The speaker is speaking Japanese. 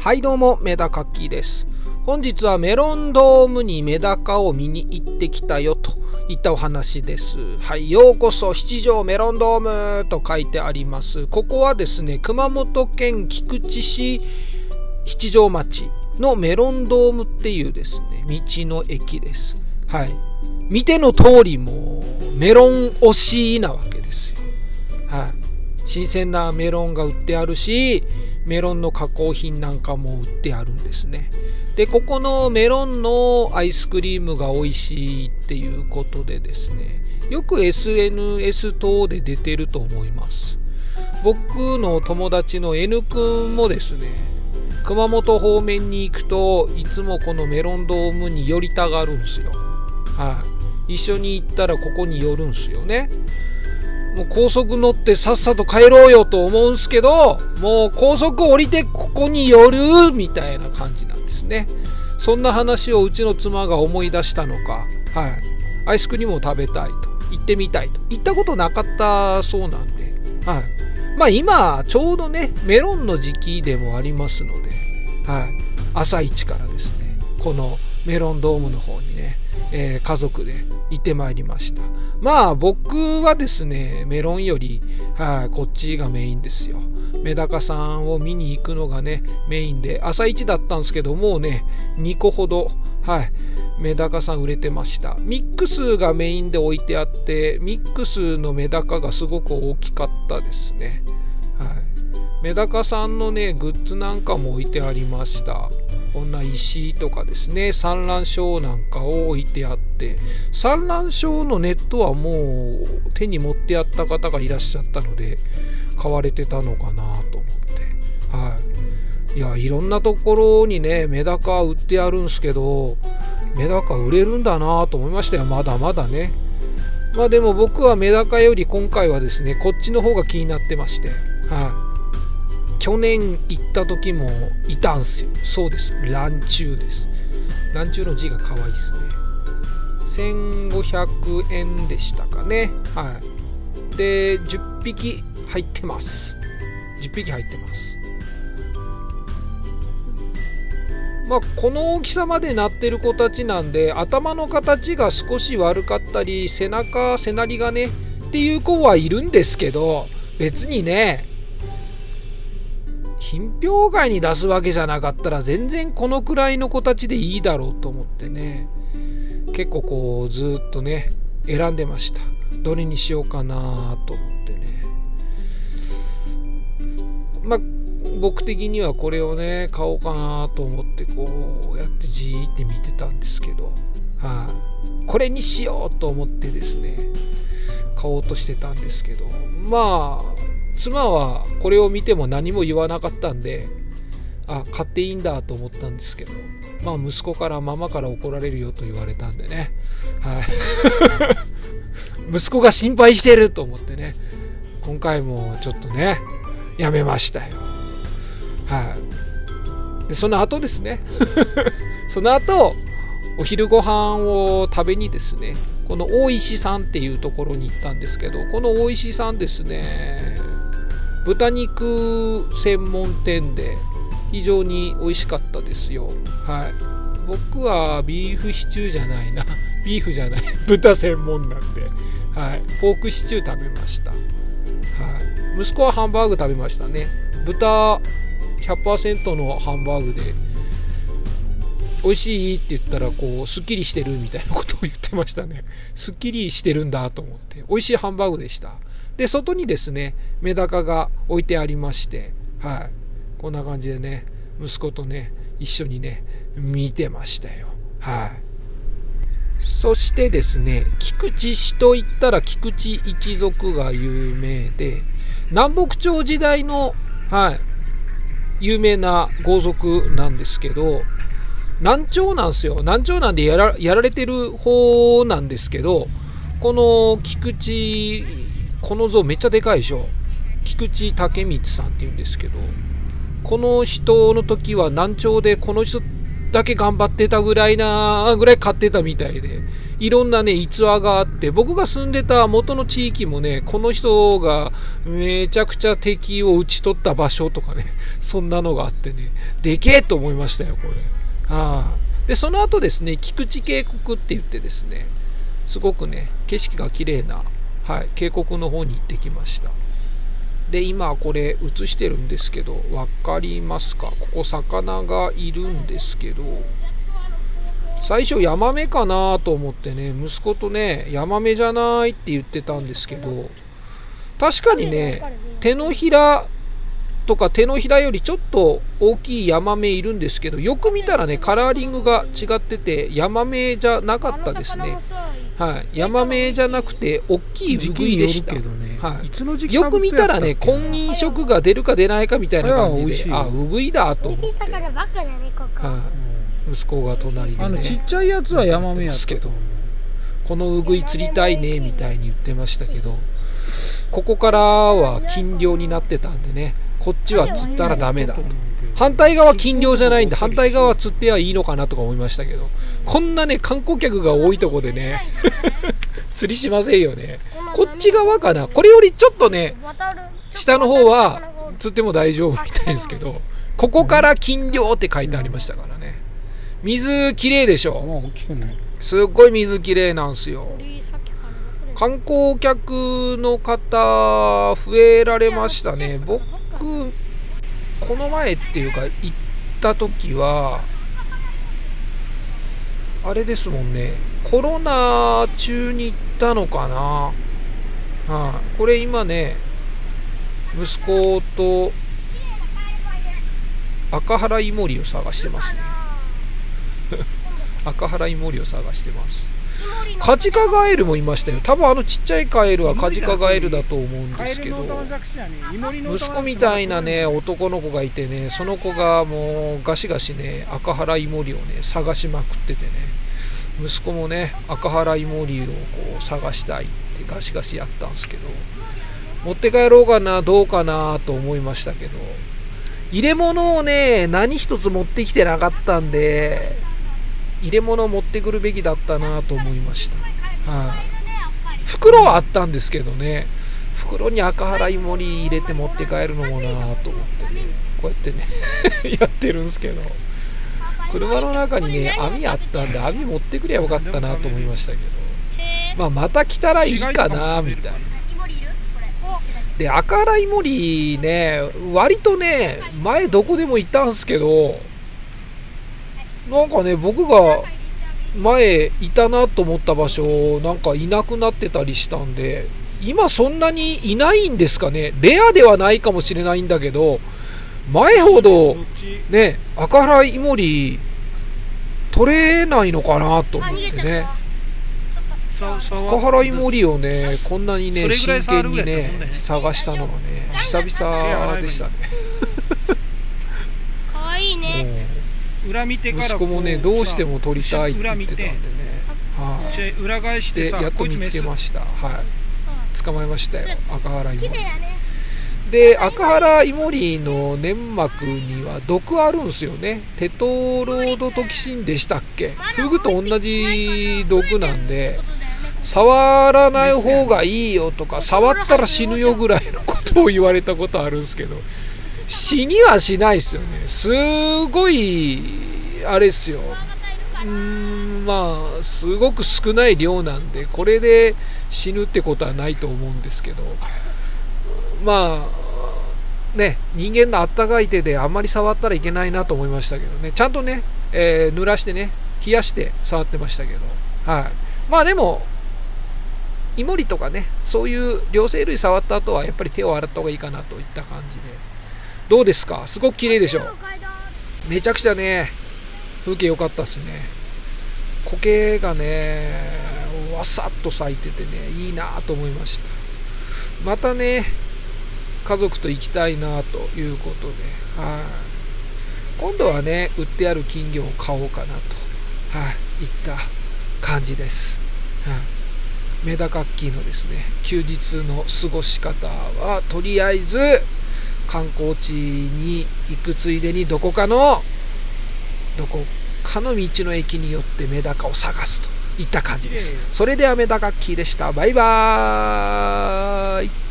はいどうも、メダカッキーです。本日はメロンドームにメダカを見に行ってきたよといったお話です。はい、ようこそ七条メロンドームと書いてあります。ここはですね、熊本県菊池市七条町のメロンドームっていうですね、道の駅です。はい。見ての通りもメロン推しなわけですよ。はい。新鮮なメロンが売ってあるし、メロンの加工品なんかも売ってあるんですね。で、ここのメロンのアイスクリームが美味しいっていうことでですね、よく SNS 等で出てると思います。僕の友達の N 君もですね、熊本方面に行くといつもこのメロンドームに寄りたがるんすよ。はい。一緒に行ったらここに寄るんすよね。もう高速乗ってさっさと帰ろうよと思うんすけど、もう高速降りてここに寄るみたいな感じなんですね。そんな話をうちの妻が思い出したのか、はい。アイスクリームを食べたいと、行ってみたいと。行ったことなかったそうなんで、はい。まあ今、ちょうどね、メロンの時期でもありますので、はい。朝一からですね、このメロンドームの方にね、えー、家族で行ってまいりました。まあ僕はですねメロンより、はい、こっちがメインですよ。メダカさんを見に行くのがねメインで朝一だったんですけどもうね2個ほどはいメダカさん売れてました。ミックスがメインで置いてあってミックスのメダカがすごく大きかったですね。はい。メダカさんのねグッズなんかも置いてありました。こんな石とかですね産卵床なんかを置いてあって産卵床のネットはもう手に持ってやった方がいらっしゃったので買われてたのかなと思って。はい。いやいろんなところにねメダカ売ってあるんすけどメダカ売れるんだなと思いましたよ。まだまだね。まあでも僕はメダカより今回はですねこっちの方が気になってまして。はい。去年行った時もいたんすよ。そうです。ランチュウです。ランチュウの字が可愛いですね。1500円でしたかね。はい。で10匹入ってます。10匹入ってます。まあ、この大きさまでなってる子たちなんで頭の形が少し悪かったり背中背なりがねっていう子はいるんですけど別にね品評会に出すわけじゃなかったら全然このくらいの子たちでいいだろうと思ってね。結構こうずっとね選んでました。どれにしようかなと思ってね。まあ僕的にはこれをね買おうかなと思ってこうやってじーって見てたんですけど、はあ、これにしようと思ってですね買おうとしてたんですけど。まあ妻はこれを見ても何も言わなかったんであ買っていいんだと思ったんですけどまあ息子からママから怒られるよと言われたんでね。はい。息子が心配してると思ってね。今回もちょっとねやめましたよ。はい。でその後ですね。その後お昼ご飯を食べにですねこの大石さんっていうところに行ったんですけどこの大石さんですね豚肉専門店で非常に美味しかったですよ。はい。僕はビーフシチューじゃないな。ビーフじゃない。豚専門なんで。はい。ポークシチュー食べました。はい。息子はハンバーグ食べましたね。豚100%のハンバーグで美味しいって言ったらこうすっきりしてるみたいなことを言ってましたね。すっきりしてるんだと思って。美味しいハンバーグでした。で外にですねメダカが置いてありましてはい。こんな感じでね息子とね一緒にね見てましたよ。はい。そしてですね菊池市といったら菊池一族が有名で南北朝時代のはい有名な豪族なんですけど南朝なんですよ。南朝なんでやらやられてる方なんですけどこの菊池この像めっちゃでかいでしょ。菊池武光さんっていうんですけど。この人の時は南朝でこの人だけ頑張ってたぐらいなぐらい買ってたみたいで。いろんなね逸話があって。僕が住んでた元の地域もねこの人がめちゃくちゃ敵を討ち取った場所とかね。そんなのがあってね。でけえと思いましたよこれ。あ。でその後ですね菊池渓谷って言ってですねすごくね景色が綺麗な、はい、渓谷の方に行ってきました。で今これ映してるんですけど分かりますか？ここ魚がいるんですけど最初ヤマメかなと思ってね息子とねヤマメじゃないって言ってたんですけど確かにね手のひらとか手のひらよりちょっと大きいヤマメいるんですけどよく見たらねカラーリングが違っててヤマメじゃなかったですね。はい、ヤマメじゃなくて大きいウグイでした、ね。はい、よく見たらね婚姻色が出るか出ないかみたいな感じであウグイだと思って、はい、息子が隣で、ね、あのちっちゃいやつはヤマメやすけどこのウグイ釣りたいねみたいに言ってましたけどここからは禁漁になってたんでねこっちは釣ったらダメだと。反対側禁漁じゃないんで反対側釣ってはいいのかなとか思いましたけどこんなね観光客が多いとこでね釣りしませんよね。こっち側かな？これよりちょっとね下の方は釣っても大丈夫みたいですけどここから禁漁って書いてありましたからね。水きれいでしょ？すっごい水きれいなんすよ。観光客の方増えられましたね。僕この前っていうか行った時はあれですもんね。コロナ中に行ったのかな。はい、あ、これ今ね息子と赤原イモリを探してますね。赤原イモリを探してますカジカガエルもいましたよ。多分あのちっちゃいカエルはカジカガエルだと思うんですけど。息子みたいなね男の子がいてねその子がもうガシガシね赤原イモリをね探しまくっててね。息子もね赤原イモリをこう探したいってガシガシやったんですけど。持って帰ろうかなどうかなと思いましたけど。入れ物をね何一つ持ってきてなかったんで入れ物を持ってくるべきだったなと思いました、はい、袋はあったんですけどね。袋に赤原いもり入れて持って帰るのもなと思ってね。こうやってね やってるんですけど。車の中にね網あったんで網持ってくりゃよかったなと思いましたけど。まあまた来たらいいかなみたいな。で赤原いもりね割とね前どこでもいたんすけどなんかね僕が前いたなと思った場所なんかいなくなってたりしたんで今そんなにいないんですかね。レアではないかもしれないんだけど前ほどね赤原イモリ取れないのかなと思ってね。赤原イモリをねこんなにね真剣にね探したのはね久々でしたね 裏見てから息子もねどうしても撮りたいって言ってたんでね。はい、裏返してやっと見つけました。はい。捕まえましたよ。赤原イモリで赤原イモリの粘膜には毒あるんですよね。テトロードトキシンでしたっけ？フグと同じ毒なんで触らない方がいいよとか触ったら死ぬよぐらいのことを言われたことあるんですけど死にはしないですよね。すごいあれっすよ。うんまあすごく少ない量なんでこれで死ぬってことはないと思うんですけど。まあね人間のあったかい手であんまり触ったらいけないなと思いましたけどね。ちゃんとね、えー、濡らしてね冷やして触ってましたけど。はい。まあでもイモリとかねそういう両生類触った後はやっぱり手を洗った方がいいかなといった感じで。どうですか？すごく綺麗でしょ？めちゃくちゃね風景良かったっすね。苔がねわさっと咲いててねいいなと思いました。またね家族と行きたいなということではい。今度はね売ってある金魚を買おうかなとはいいった感じです。はい。メダカッキーのですね。休日の過ごし方はとりあえず観光地に行くついでにどこかのどこかの道の駅によってメダカを探すといった感じです。それではメダカッキーでした。バイバーイ。